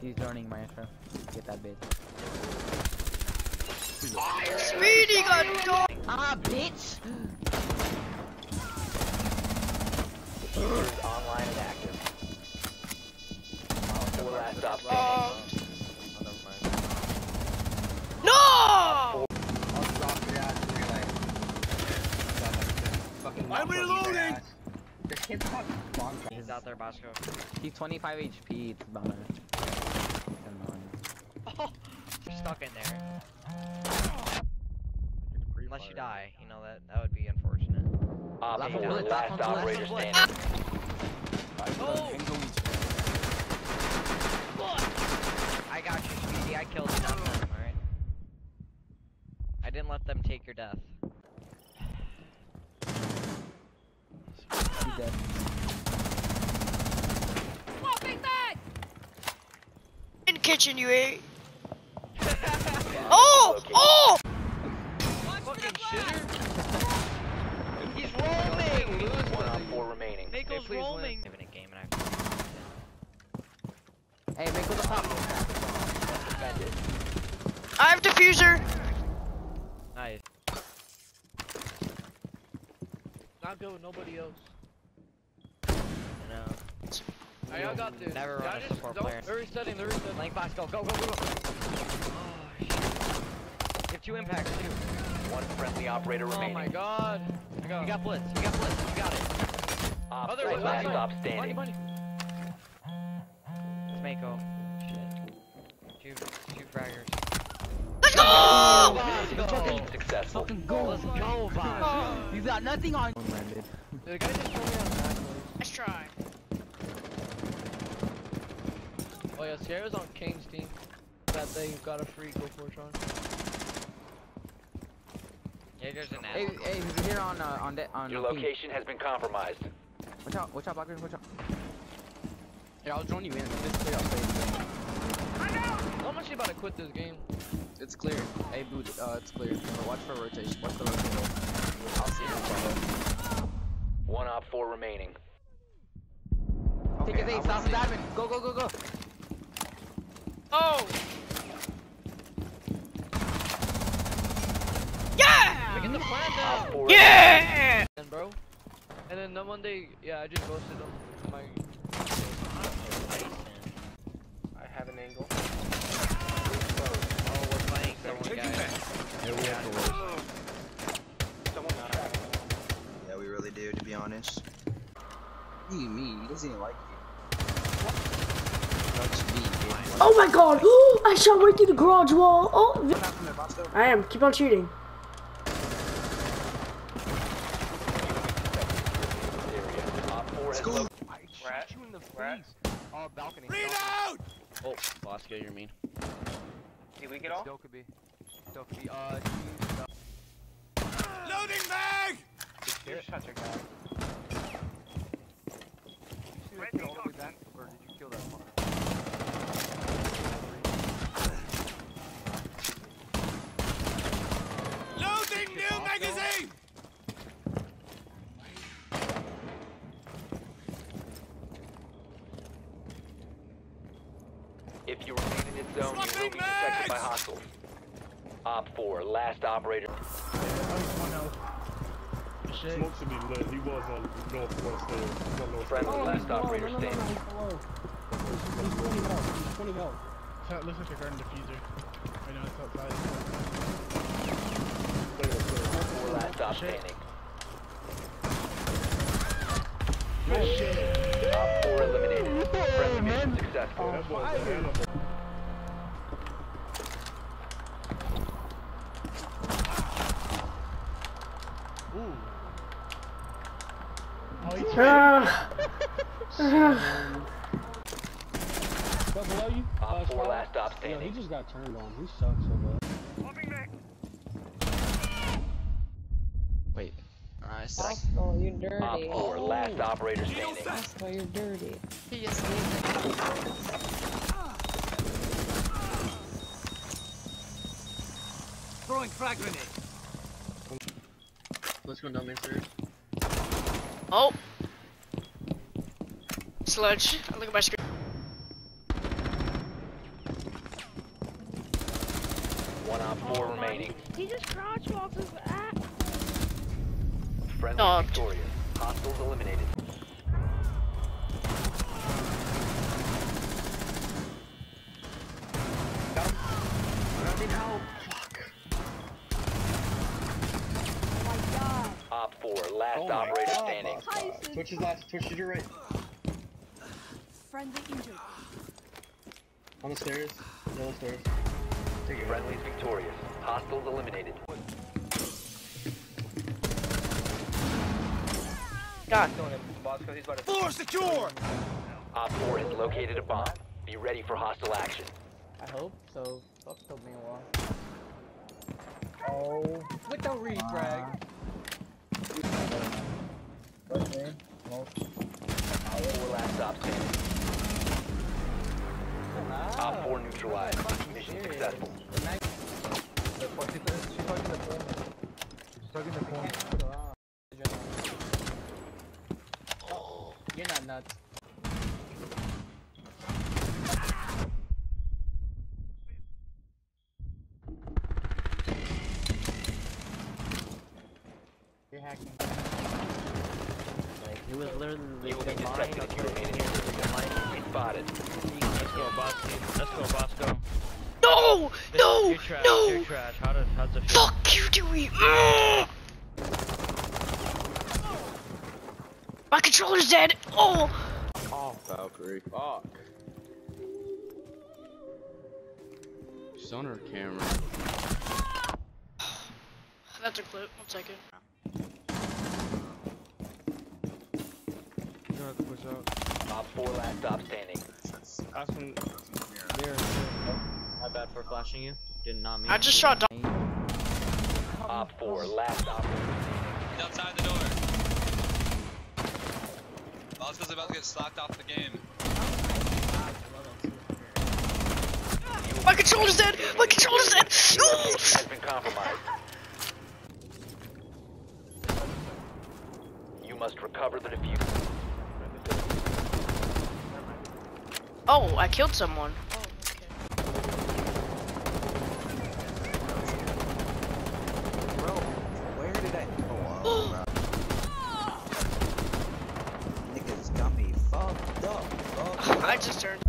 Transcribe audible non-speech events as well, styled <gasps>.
He's joining Maestro. Get that bitch. Speedy got done. Ah, bitch! Is online and active. Four last stop standing. Oh, no! I'll stop your ass and be like, fucking I'm reloading! The kid's fucking bomb He's out there, Bosco. He's 25 HP, it's bummer. Come on. Oh, you're stuck in there. Unless you die, you know that that would be unfortunate. Op Last 4, bullet, last last operator standing. Oh! I got you, Speedy. I killed them, alright? I didn't let them take your death. He's dead. In kitchen, you ate. Oh! Oh! Fucking shitter! <laughs> He's roaming! One op 4 remaining. Mako's please win. roaming! Given a game and I Hey, make the top. Defended. I have diffuser. Nice. Not good with nobody else. You know. Hey, I got this. Never run Y'all a support player. They're resetting, they're resetting. Link box, go, go, go, go! go. Oh, shit. You have two impacts, too. One friendly operator Oh remaining. Oh my god. I got You got blitz, you got blitz, you got it. Op Other 4, way, last stop standing. money. money. It's Mako. Shit. Two, two fraggers. Let's go! Oh, let's go! Mission successful. Fucking go! Let's go, Bob! He's got nothing on. Landed. The guy just told me on the back Let's try. Oh yeah, Sierra's on Kane's team. That they got a free Go Fortron. Yeah, there's an Hey, ass. hey, he's here on uh, on de- on. Your the team. location has been compromised. Watch out! Watch out, Blackbeard! Watch out! Here, I'll join you in. It's clear. I'll play the game. I'm actually about to quit this game. It's clear. Hey, boot. Uh, it's clear. Watch for rotation. Watch the rotation. I'll see you. One op 4 remaining. Take his ace. South of admin. Go, go, go, go. Oh! Yeah! We get the plan down, Yeah! then, bro. And then then one day, yeah, I just ghosted them. My I have an angle. Oh, we're playing someone, guys. Someone trapped. Yeah, we really do, to be honest. What do you mean? He doesn't even like you. That's me, dude. Oh my god! <gasps> I shot right through the garage wall. Oh, What happened there, Bosco? I am. Keep on shooting. area. Op 4 School. located. You in the face. Oh, balcony. Reload! Oh, Bosco, you're mean. Did we get off? Still could be. Still could be. Uh, Loading bag! Your shots are gone. Did you see that kid all the way back? Or did you kill that one? If you remain in this zone, you will be detected by hostiles. Op 4, last operator. Smoke should be lit. He was on northwest there. Friendly oh, last He's on northwest. Friendly last operator standing. Looks like a garden diffuser. I know it's outside. Four last stop standing. Op 4 eliminated. Friendly mission successful. That boy's an animal. Ah. Ah. Op 4 last stop standing. got turned on. He sucks so bad. Christ. Osmo, you dirty. Op four, last operator standing. Osmo, you're dirty. He just Throwing frag grenade. Let's go down there first. Oh! Sludge. I look at my screen. One on four oh, remaining. He just crouch walks his ass. Friendly Dogged. victorious. Hostiles eliminated. Op 4, last Oh my operator God, standing. boss. Twitch is last. Twitch to your right. Friendly injured. On the stairs. Yellow stairs. Take. Friendly's victorious. Hostiles eliminated. God. Op 4 has located a bomb. Be ready for hostile action. I hope so. Fuck told me a while. Oh, with the refrag. Op 4 last stop standing. Op 4 neutralized. Mission successful. You're not nuts. You're hacking. Like, it was literally You will be the line detected of if you the remain in the line. Spotted. Let's go, Bosco. Let's go, Bosco. No! No! You're trash. No! You're trash. How does how's it feel? Fuck you, Dewey! Mm. My controller's dead! Oh! Oh, Valkyrie. Fuck. Sonar camera. <sighs> That's a clip. One second. Op 4 last stop standing. Oh, my bad for flashing you. Did not mean I just shot Dom. Op 4 last operator standing. outside the door. Bosco's about to get slacked off the game. My controller's dead! My controller's dead! Your location has been compromised. You must recover the diffuser. Oh, I killed someone. Bro, where did I? Oh, wow, bro. Niggas got me fucked up. Fucked I just turned.